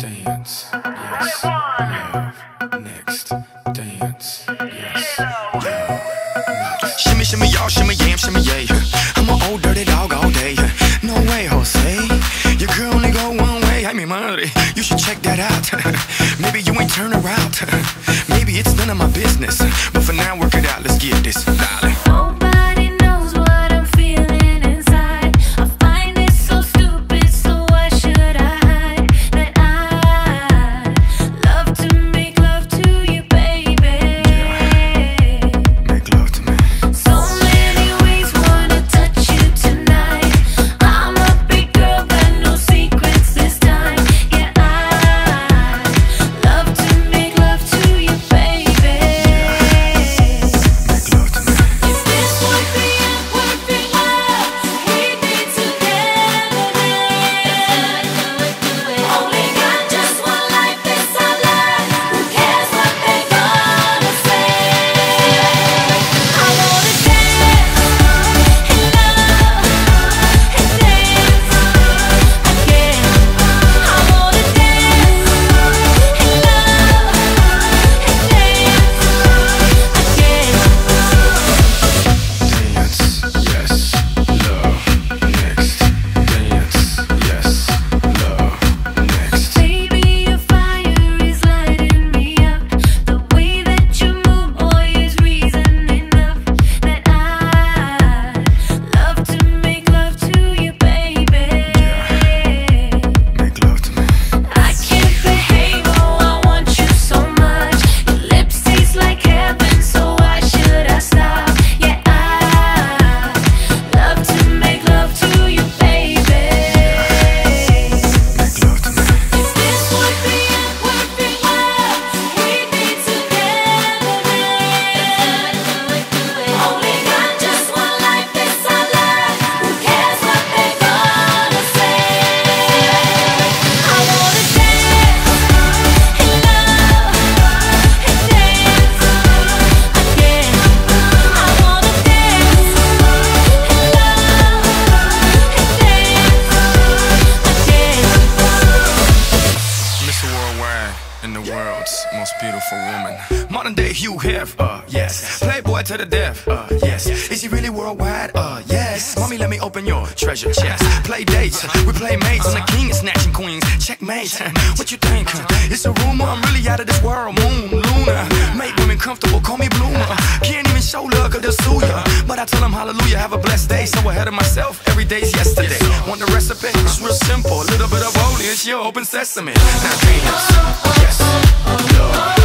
dance, yes, love, next, dance, yes, love. Shimmy, shimmy, y'all, shimmy, yam, shimmy, yay. I'm an old dirty dog all day. No way, Jose. Your girl only go one way. I mean, money. You should check that out. Maybe you ain't turn around. Maybe it's none of my business. But for now, work it out. Let's get this, beautiful woman. Modern day Hugh Hef, uh, yes. Playboy to the death, uh, yes. Is he really worldwide? Uh, yes. Mommy, let me open your treasure chest. Play dates, we play mates. I'm the king of snatching queens. Checkmate. What you think? It's a rumor. I'm really out of this world. Moon, Luna. Make women comfortable. Call me Bloomer. Can't even show love cause they'll sue ya. But I tell them hallelujah, have a blessed day. So ahead of myself, every day's yesterday. Want the recipe? It's real simple. A little bit of holy, it's your open sesame. Now dance, yes, love,